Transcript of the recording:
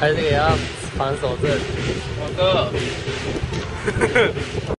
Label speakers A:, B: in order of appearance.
A: 还是也要防守阵。
B: 我哥。